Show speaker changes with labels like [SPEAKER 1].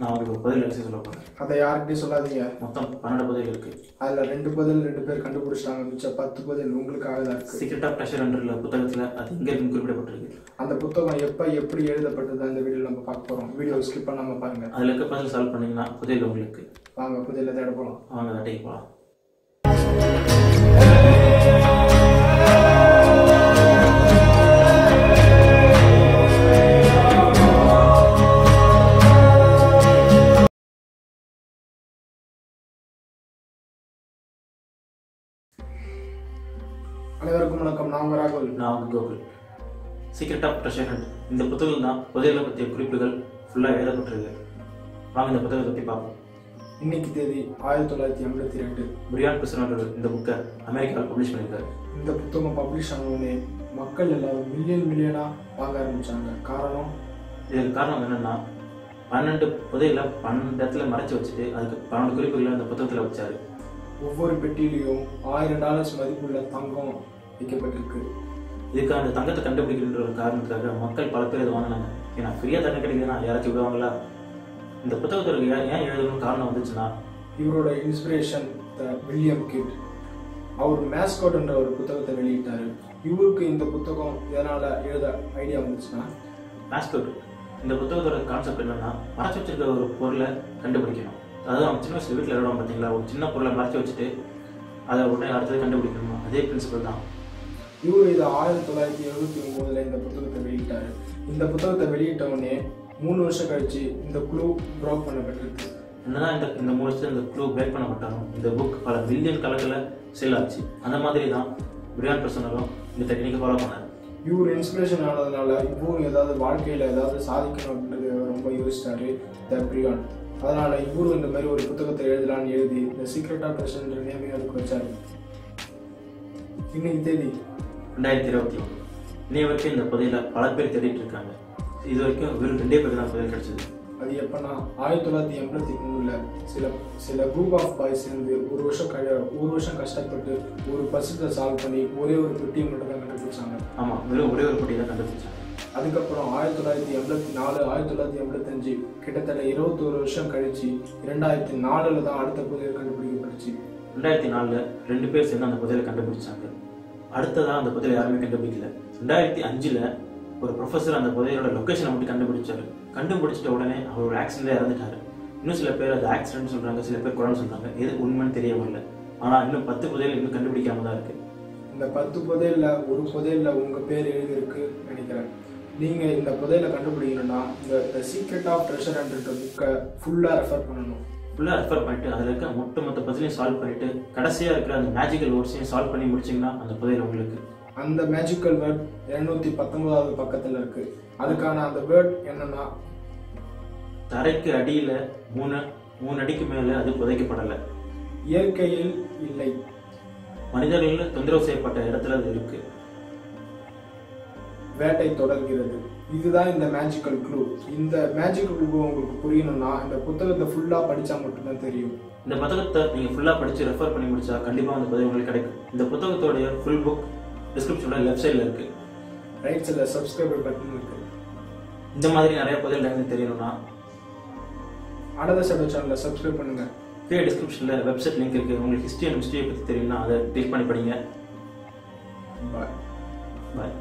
[SPEAKER 1] நான் உங்களுக்கு பதில் அரிசி சொல்ல போகிறேன்
[SPEAKER 2] அதை யார்கிட்டயும் சொல்லாதீங்க.
[SPEAKER 1] மொத்தம் பன்னெண்டு பதில் இருக்குது
[SPEAKER 2] அதில் ரெண்டு பதில் ரெண்டு பேர் கண்டுபிடிச்சிட்டாங்க. மிச்சம் பத்து பதில் உங்களுக்காக தான் இருக்கு.
[SPEAKER 1] சீக்ரெட் ஆஃப் ட்ரெஷர் என்ற புத்தகத்தில் அது எங்கே இருக்குன்னு குறிப்பிடப்பட்டிருக்கு.
[SPEAKER 2] அந்த புத்தகம் எப்போ எப்படி எழுதப்பட்டது அந்த வீடியோவில் நம்ம பார்க்க போகிறோம் வீடியோ ஸ்கிப் பண்ணாம பாருங்க.
[SPEAKER 1] அதில் இருக்க பதில் சால்வ் பண்ணீங்கன்னா புதையல் உங்களுக்கு.
[SPEAKER 2] வாங்க புதியில் தேட போகலாம்
[SPEAKER 1] வாங்க அட்டைக்கு போகலாம்
[SPEAKER 2] அனைவருக்கும் வணக்கம். நான் ராகுல்.
[SPEAKER 1] நான் Gokul. Secret of treasure hunt இந்த புத்தகம் தான் புதையலை பற்றிய குறிப்புகள் ஃபுல்லாக எழுதப்பட்டிருக்கு. வாங்க இந்த புத்தகத்தை பற்றி பார்ப்போம்.
[SPEAKER 2] இன்னைக்கு தேதி ஆயிரத்தி தொள்ளாயிரத்தி எண்பத்தி ரெண்டு.
[SPEAKER 1] பிரியான் கிருஷ்ணன் இந்த புக்கை அமெரிக்காவில் பப்ளிஷ் பண்ணியிருக்காரு.
[SPEAKER 2] இந்த புத்தகம் பப்ளிஷ் ஆனவுடனே மக்கள் எல்லாரும் மில்லியன் மில்லியனாக வாங்க ஆரம்பிச்சாங்க. காரணம்?
[SPEAKER 1] இதுக்கு காரணம் என்னன்னா பன்னெண்டு புதையில பன்னெண்டு இடத்துல மறைச்சு வச்சுட்டு அதுக்கு பன்னெண்டு குறிப்புகளை அந்த புத்தகத்தில் வச்சாரு.
[SPEAKER 2] ஒவ்வொரு பெட்டியிலையும் ஆயிரம் டாலர்ஸ் மதிப்புள்ள தங்கம் வைக்கப்பட்டிருக்கு.
[SPEAKER 1] இதுக்கு அந்த தங்கத்தை கண்டுபிடிக்கின்ற ஒரு காரணத்துக்காக மக்கள் பல பேர் இதை வாங்கினாங்க. ஏன்னா ஃப்ரீயாக தங்கம் கிடைக்குதுன்னா யாராச்சும் விடுவாங்களா? இந்த புத்தகத்தில் ஏன் எழுதணும்னு காரணம் வந்துச்சுன்னா
[SPEAKER 2] இவரோட இன்ஸ்பிரேஷன் வில்லியம் கிட் அவர் மேஸ்காட்ன்ற ஒரு புத்தகத்தை வெளியிட்டாரு. இவருக்கு இந்த புத்தகம் எதனால எழுத ஐடியா வந்துச்சுன்னா
[SPEAKER 1] மேஸ்கோட் இந்த புத்தகத்தோட கான்செப்ட் என்னன்னா மறைச்சு வச்சிருக்க ஒரு பொருளை கண்டுபிடிக்கணும். அதாவது அவங்க சின்ன வயசுல வீட்டில் விளையாடுவாங்க பார்த்தீங்களா ஒரு சின்ன பொருளை மறைச்சு வச்சுட்டு அதை உடனே அடுத்தது கண்டுபிடிக்கணும். அதே பிரின்சிபல் தான்.
[SPEAKER 2] இவர் இதை ஆயிரத்தி தொள்ளாயிரத்தி எழுபத்தி ஒன்பதுல இந்த புத்தகத்தை வெளியிட்டாரு. இந்த புத்தகத்தை வெளியிட்ட உடனே மூணு வருஷம் கழிச்சு இந்த குழு ப்ரோக் பண்ணப்பட்டிருக்கு.
[SPEAKER 1] என்னதான் இந்த இந்த மூணு வருஷத்துல இந்த க்ளூ பிரேக் பண்ணப்பட்டாலும் இந்த புக் பல பில்லியன் கணக்கில் சேல் ஆச்சு. அந்த மாதிரி தான் பிரியான் பர்சனலும் இந்த டெக்னிக்கை ஃபாலோ பண்ணார்.
[SPEAKER 2] இவர் இன்ஸ்பிரேஷன் ஆனதுனால இவரும் ஏதாவது வாழ்க்கையில ஏதாவது சாதிக்கணும் அப்படின்றது ரொம்ப யோசிச்சாரு த பிரியான் அதனால இவரும் இந்த மாதிரி ஒரு புத்தகத்தை எழுதலாம்னு எழுதி இந்த சீக்ரெட் ஆஃப் ட்ரெஷர்ன்ற நேமே அதுக்கு வச்சாரு. இன்னைக்கு தேதி
[SPEAKER 1] ரெண்டாயிரத்தி இருபத்தி ஒன்று. இன்னைய வரைக்கும் இந்த புதையில பல பேர் தேடிட்டு இருக்காங்க இது வரைக்கும் வெறும் ரெண்டே பேருக்கு தான் புதையல் கிடைச்சது.
[SPEAKER 2] அது எப்பன்னா ஆயிரத்தி தொள்ளாயிரத்தி எண்பத்தி மூணுல சில சில குரூப் ஆஃப் பாய்ஸ் இருந்து ஒரு வருஷம் கழ ஒரு வருஷம் கஷ்டப்பட்டு ஒரு பஸ்ஸத்தை சால்வ் பண்ணி ஒரே ஒரு பெட்டியை மட்டும் தான் கண்டுபிடிச்சாங்க.
[SPEAKER 1] ஆமாம் வெறும் ஒரே ஒரு பொட்டி தான் கண்டுபிடிச்சாங்க.
[SPEAKER 2] அதுக்கப்புறம் ஆயிரத்தி தொள்ளாயிரத்தி எண்பத்தி நாலு ஆயிரத்தி தொள்ளாயிரத்தி எண்பத்தஞ்சு கிட்டத்தட்ட இருபத்தோரு வருஷம் கழிச்சு இரண்டாயிரத்தி நாலுல தான் அடுத்த புதையல் கண்டுபிடிக்கப்பட்டுச்சு.
[SPEAKER 1] ரெண்டாயிரத்தி நாலில் ரெண்டு பேர் சேர்ந்து அந்த புதையலை கண்டுபிடிச்சாங்க. அடுத்ததாக அந்த புதையலை யாருமே கண்டுபிடிக்கல. ரெண்டாயிரத்தி அஞ்சில் ஒரு ப்ரொஃபஸர் அந்த புதையலோட லொக்கேஷனை மட்டும் கண்டுபிடிச்சாரு. கண்டுபிடிச்சிட்ட உடனே அவர் ஒரு ஆக்சிடென்ட்ல இறந்துட்டாரு. இன்னும் சில பேர் அது ஆக்சிடென்ட் சொல்றாங்க சில பேர் குழந்தை சொல்றாங்க. எது உண்மைன்னு தெரிய வரல ஆனால் இன்னும் பத்து புதையல் இன்னும் கண்டுபிடிக்காம தான் இருக்கு.
[SPEAKER 2] இந்த பத்து புதையல்ல ஒரு புதையல்ல உங்க பேர் எழுதியிருக்கு நினைக்கிறேன். நீங்க இந்த புதையலை கண்டுபிடிக்கணும்னா இந்த சீக்ரெட் ஆஃப் ட்ரெஷர் என்ற புக்கை ஃபுல்லாக ரெஃபர் பண்ணணும்.
[SPEAKER 1] ஃபுல்லாக ரெஃபர் பண்ணிட்டு அதில் இருக்க மொத்த பதிலையும் சால்வ் பண்ணிட்டு கடைசியாக இருக்கிற அந்த மேஜிக்கல் வேர்ட்ஸையும் சால்வ் பண்ணி முடிச்சிங்கன்னா அந்த புதையல் உங்களுக்கு
[SPEAKER 2] அந்த மேஜிக்கல் வேர்ட் இருநூத்தி பத்தொன்பதாவது பக்கத்துல இருக்கு. அதுக்கான அந்த வேர்ட் என்னன்னா
[SPEAKER 1] தரைக்கு அடியில் மூணு மூணு அடிக்கு மேலே அது புதைக்கப்படலை.
[SPEAKER 2] இயற்கையில் இல்லை.
[SPEAKER 1] மனிதர்கள் தொந்தரவு செய்யப்பட்ட இடத்துல அது இருக்கு.
[SPEAKER 2] வேட்டை தொடர்கிறது. இதுதான் இந்த மேஜிக்கல் க்ளூ இந்த மேஜிக்கல் க்ளூ உங்களுக்கு புரியணும்னா இந்த புத்தகத்தை ஃபுல்லா படிச்சா மட்டும்தான் தெரியும்.
[SPEAKER 1] இந்த புத்தகத்தை நீங்கள் ஃபுல்லாக படித்து ரெஃபர் பண்ணி முடிச்சா கண்டிப்பாக அந்த புத்தகம் உங்களுக்கு கிடைக்கும். இந்த புத்தகத்தோடைய ஃபுல் புக் டிஸ்கிரிப்ஷனோட லெஃப்ட் சைடில் இருக்கு.
[SPEAKER 2] ரைட் சைடில் சப்ஸ்கிரைபர் பட்டன் இருக்கு.
[SPEAKER 1] இந்த மாதிரி நிறைய புதையல் எனக்கு தெரியணும்னா
[SPEAKER 2] அனதர் சைடு சேனலை சப்ஸ்கிரைப் பண்ணுங்க.
[SPEAKER 1] கீழே டிஸ்கிரிப்ஷனில் வெப்சைட் லிங்க் இருக்கு. உங்களுக்கு ஹிஸ்ட்ரி அண்ட் ஹிஸ்ட்ரியை பற்றி தெரியும்னா அதை கிளிக் பண்ணி படிங்க.
[SPEAKER 2] பாய்
[SPEAKER 1] பாய்